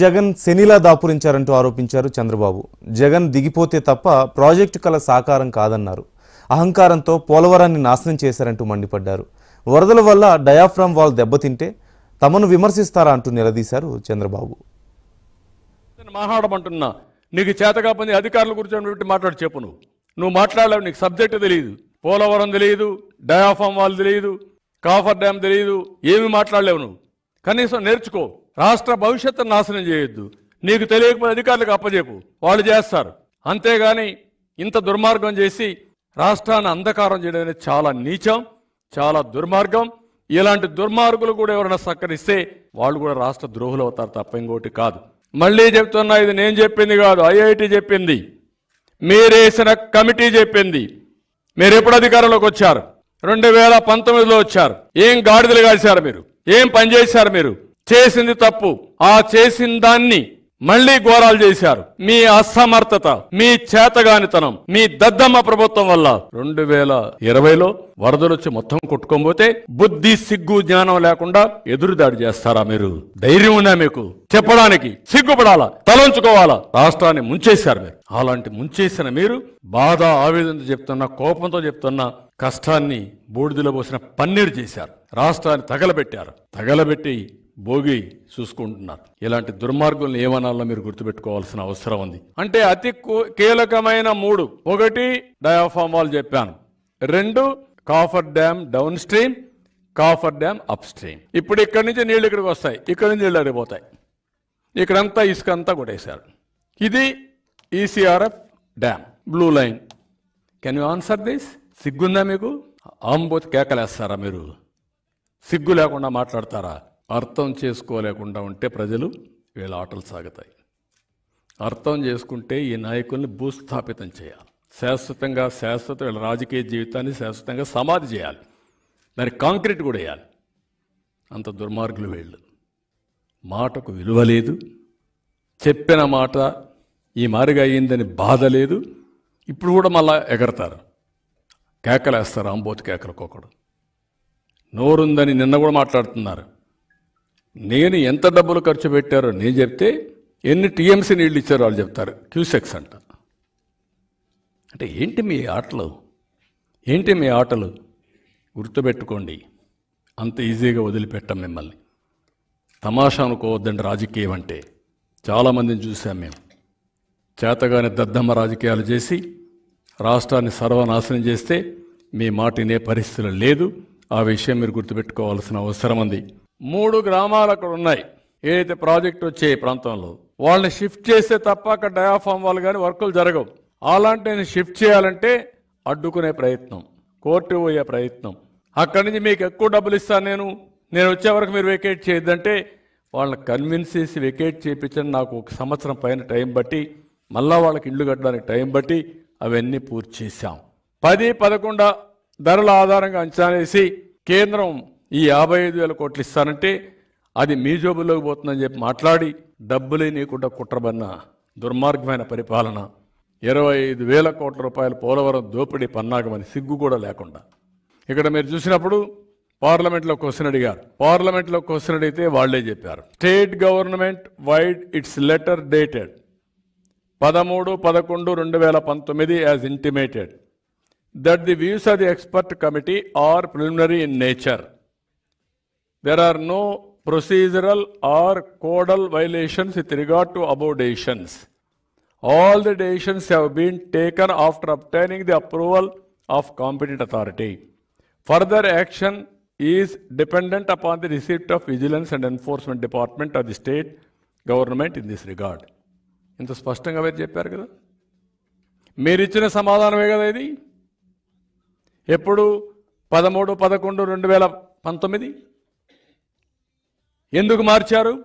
జగన్ శనిలా దాపురించారంటూ ఆరోపించారు చంద్రబాబు. జగన్ దిగిపోతే తప్ప ప్రాజెక్టు కల సాకారం కాదన్నారు. అహంకారంతో పోలవరాన్ని నాశనం చేశారంటూ మండిపడ్డారు. వరదల వల్ల డయాఫ్రామ్ వాల్ దెబ్బతింటే తమను విమర్శిస్తారా అంటూ నిలదీశారు చంద్రబాబు. నేను మాట్లాడమంటున్నా. నీకు చేతగా పని అధికారుల గురించి మాట్లాడు చెప్పు నువ్వు. నువ్వు మాట్లాడలేవు నీకు సబ్జెక్ట్ తెలియదు. పోలవరం తెలియదు డయాఫామ్ వాళ్ళు తెలియదు కాఫర్ డ్యామ్ తెలియదు ఏమి మాట్లాడలేవు నువ్వు. కనీసం నేర్చుకో. రాష్ట్ర భవిష్యత్తు నాశనం చేయొద్దు. నీకు తెలియకపోతే అధికారులకు అప్పచెప్పు వాళ్ళు చేస్తారు. అంతేగాని ఇంత దుర్మార్గం చేసి రాష్ట్రాన్ని అంధకారం చేయడం అనేది చాలా నీచం చాలా దుర్మార్గం. ఇలాంటి దుర్మార్గులు కూడా ఎవరైనా సక్కరిస్తే వాళ్ళు కూడా రాష్ట్ర ద్రోహులు అవుతారు తప్ప ఇంకోటి కాదు. మళ్ళీ చెప్తున్నా ఇది నేను చెప్పింది కాదు ఐఐటి చెప్పింది. మీరేసిన కమిటీ చెప్పింది. మీరు ఎప్పుడు అధికారంలోకి వచ్చారు? రెండు వేల పంతొమ్మిదిలో వచ్చారు. ఏం గాడిదలు కాశారు మీరు? ఏం పని చేశారు మీరు? చేసింది తప్పు. ఆ చేసిన దాన్ని మళ్ళీ ఘోరాలు చేశారు. మీ అసమర్థత మీ చేతగానితనం మీ దద్దమ్మ ప్రభుత్వం వల్ల రెండు వేల ఇరవైలో వరదలు వచ్చి మొత్తం కొట్టుకోబోతే బుద్ధి సిగ్గు జ్ఞానం లేకుండా ఎదురుదాడి చేస్తారా మీరు? ధైర్యం ఉందా మీకు? చెప్పడానికి సిగ్గుపడాలా? తలంచుకోవాలా? రాష్ట్రాన్ని ముంచేశారు మీరు. అలాంటి ముంచేసిన మీరు బాధ ఆవేదనతో చెప్తున్నా కోపంతో చెప్తున్నా కష్టాన్ని బూడిదలో పోసిన పన్నీరు చేశారు. రాష్ట్రాన్ని తగలబెట్టారు. తగలబెట్టి భోగి చూసుకుంటున్నారు. ఇలాంటి దుర్మార్గులను ఏమనాలో మీరు గుర్తుపెట్టుకోవాల్సిన అవసరం ఉంది. అంటే అతి కీలకమైన మూడు. ఒకటి డయాఫామ్ చెప్పాను. రెండు coffer dam downstream coffer dam upstream. ఇప్పుడు ఇక్కడి నుంచి నీళ్ళు ఇక్కడికి వస్తాయి. ఇక్కడి నుంచి నీళ్ళు అడిగిపోతాయి ఇక్కడంతా ఇసుక అంతా కొట్టేశారు. ఇది ECRF dam. Blue line can you answer this సిగ్గుందా మీకు? ఆంబోత్ కేకలేస్తారా మీరు? సిగ్గు లేకుండా మాట్లాడతారా? అర్థం చేసుకోలేకుండా ఉంటే ప్రజలు వీళ్ళ ఆటలు సాగుతాయి. అర్థం చేసుకుంటే ఈ నాయకుల్ని భూస్థాపితం చేయాలి. శాశ్వతంగా శాశ్వత వీళ్ళ రాజకీయ జీవితాన్ని శాశ్వతంగా సమాధి చేయాలి. దానికి కాంక్రీట్ కూడా వేయాలి. అంత దుర్మార్గులు వీళ్ళు. మాటకు విలువ లేదు. చెప్పిన మాట ఈ మారిగా అయ్యిందని బాధ లేదు. ఇప్పుడు కూడా మళ్ళా ఎగరతారు. కేకలేస్తారు అంబోతి కేకలకొకడు నోరుందని నిన్న కూడా మాట్లాడుతున్నారు. నేను ఎంత డబ్బులు ఖర్చు పెట్టారో నేను చెప్తే ఎన్ని టీఎంసీ నీళ్ళు ఇచ్చారో వాళ్ళు చెప్తారు. క్యూసెక్స్ అంట. అంటే ఏంటి మీ ఆటలు? ఏంటి మీ ఆటలు? గుర్తుపెట్టుకోండి. అంత ఈజీగా వదిలిపెట్టాం మిమ్మల్ని. తమాషా అనుకోవద్దండి రాజకీయం అంటే. చాలామందిని చూసాం మేము. చేతగాని దద్దమ్మ రాజకీయాలు చేసి రాష్ట్రాన్ని సర్వనాశనం చేస్తే మీ మాట వినే పరిస్థితులు లేదు. ఆ విషయం మీరు గుర్తుపెట్టుకోవాల్సిన అవసరం ఉంది. మూడు గ్రామాలు అక్కడ ఉన్నాయి. ఏదైతే ప్రాజెక్ట్ వచ్చే ప్రాంతంలో వాళ్ళని షిఫ్ట్ చేస్తే తప్ప అక్కడ డయాఫామ్ వాళ్ళు కానీ వర్కులు జరగవు. అలాంటి షిఫ్ట్ చేయాలంటే అడ్డుకునే ప్రయత్నం కోర్టు పోయే ప్రయత్నం. అక్కడి నుంచి మీకు ఎక్కువ డబ్బులు ఇస్తాను నేను. నేను వచ్చే వరకు మీరు వెకేట్ చేయొద్దంటే వాళ్ళని కన్విన్స్ చేసి వెకేట్ చేయించండి. నాకు ఒక సంవత్సరం పైన టైం బట్టి మళ్ళా వాళ్ళకి ఇల్లు కట్టడానికి టైం బట్టి అవన్నీ పూర్తి చేశాం. పది పదకొండు ధరల ఆధారంగా అంచనా వేసి కేంద్రం ఈ యాభై ఐదు వేల కోట్లు ఇస్తానంటే అది మీ జోబుల్లోకి పోతుందని చెప్పి మాట్లాడి డబ్బులే నీకుండా కుట్రబన్న దుర్మార్గమైన పరిపాలన. ఇరవై ఐదు వేల కోట్ల రూపాయల పోలవరం దోపిడీ పన్నాగమని సిగ్గు కూడా లేకుండా. ఇక్కడ మీరు చూసినప్పుడు పార్లమెంట్లో క్వశ్చన్ అడిగారు. పార్లమెంట్లో క్వశ్చన్ అడిగితే వాళ్ళే చెప్పారు. State government vide its letter dated. పదమూడు పదకొండు రెండు వేల పంతొమ్మిది as intimated. That the views of the expert committee are preliminary in nature. there are no procedural or codal violations with regard to above decisions. All the decisions have been taken after obtaining the approval of competent authority. Further action is dependent upon the receipt of Vigilance and Enforcement Department of the state government in this regard. ఇంత స్పష్టంగా మీరు చెప్పారు కదా మీరు ఇచ్చిన సమాధానమే కదా ఇది ఎప్పుడు పదమూడు పదకొండు రెండు వేల పంతొమ్మిది ఎందుకు మార్చారు?